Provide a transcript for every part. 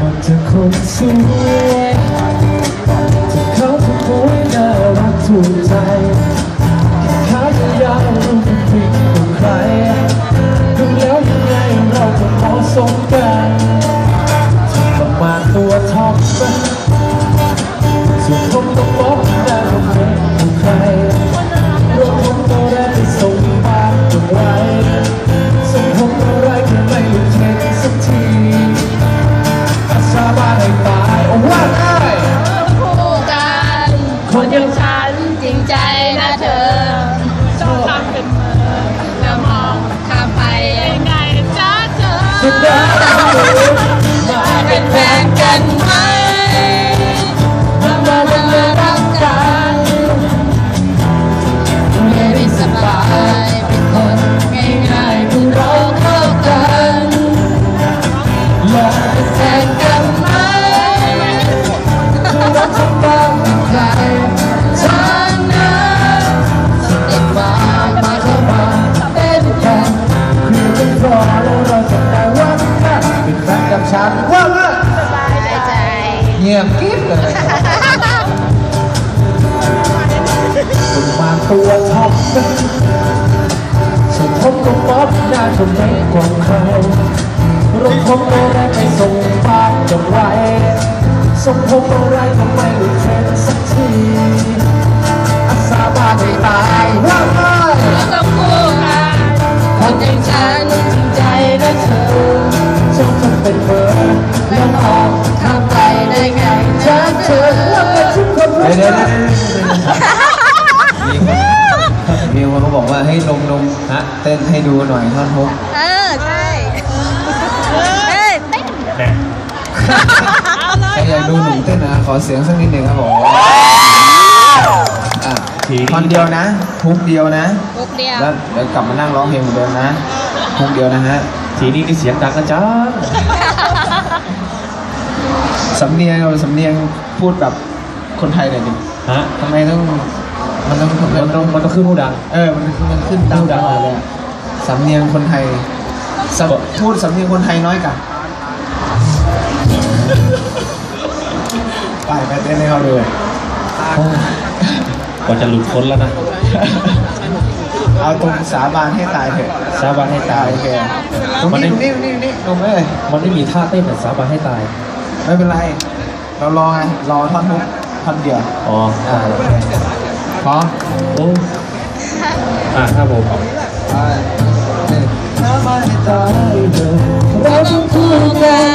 วันเธอคนสวยเขาทำให้น่ารักถูกใจ เงียบกิ๊บเลยคุณมาตัวท็อปส่วนพบกับป๊อปหน้าชมเล็กกว่าใครรถผมไม่ได้ไปส่งบ้านจงไว้ส่งผมอะไรก็ไม่หลุดเทรนสักที ให้ลงลงฮะเต้นให้ดูหน่อยท่อนฮุกเออ ใช่เอ้ยเต้นใครอยากดูหนุ่มเต้นนะ ขอเสียงสักนิดหนึ่งครับผมอะท่อนเดียวนะฮุกเดียวนะบุกเดียวแล้วเดี๋ยวกลับมานั่งร้องเพลงเหมือนเดิมนะฮุกเดียวนะฮะ ทีนี้นี่เสียงดังนะจ๊ะสำเนียงสำเนียงพูดแบบคนไทยหน่อยดิฮะทำไมต้อง มันต้องมันต้องมันต้องขึ้นหูดัง เออมันมันขึ้นตามพูดดัจังงหวะเลยอะสำเนียงคนไทยสำพูดสำเนียงคนไทยน้อยกันไปไปเต้นให้เขาดูก็จะหลุดพ้นแล้วนะ เอาตรงสาบานให้ตายเถอะสาบานให้ตาย โอเคตรงมันได้นี้ตรงนี้ตรงนี้ตรงนี้ลงเลยมันไม่มีท่าเต้นแบบสาบานให้ตาย ไม่เป็นไร เรารอไงรอท่อนฮุกท่อนเดียวอ๋อ อ่า พร้อมโอ้อ่าครับผมไปหนึ่งสาบานให้ตายเลยเราต้องคู่กันคน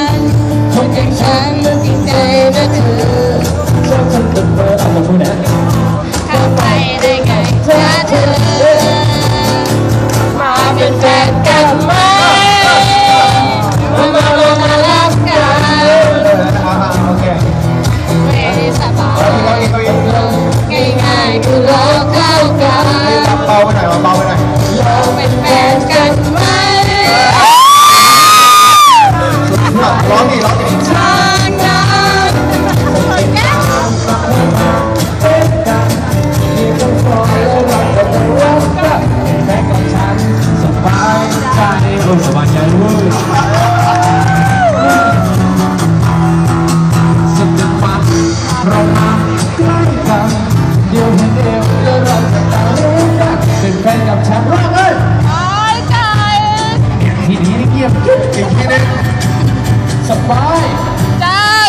ร้องดิร้องดิทางนั้นสบายใจเออสบายใจด้วยสักวันเรามาใกล้กันเดียวเห็นเดียวแล้วเราจะต่างรู้กันเป็นแฟนกับฉันว่าไงโอ้ยใจทีนี้นี่เงียบจุ๊บอีกทีหนึง สบายใช่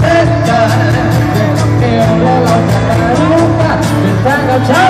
เต้นกันเดียวแล้วเราจะรู้กันเป็นแฟนกับฉัน